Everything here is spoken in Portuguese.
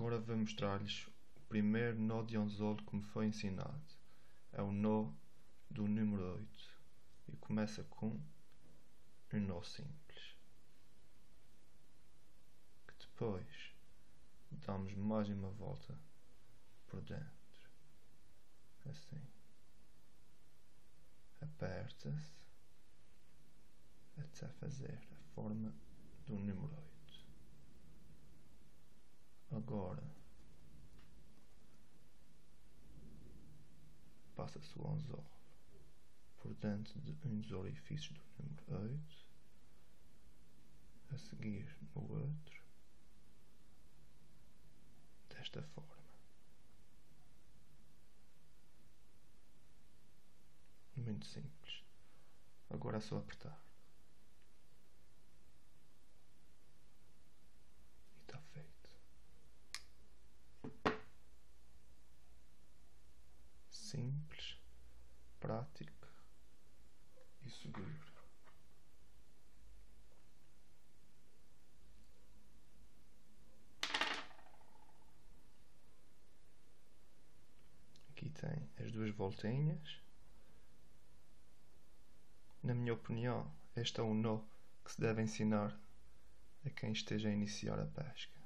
Agora vou mostrar-lhes o primeiro nó de anzol que me foi ensinado. É o nó do número 8 e começa com um nó simples. Que depois damos mais uma volta por dentro. Assim. Aperta-se até fazer a forma do número 8. Agora passa-se o anzol por dentro de um dos orifícios do número 8, a seguir no outro, desta forma. Muito simples. Agora é só apertar. Simples, prática e seguro. Aqui tem as duas voltinhas. Na minha opinião, este é um nó que se deve ensinar a quem esteja a iniciar a pesca.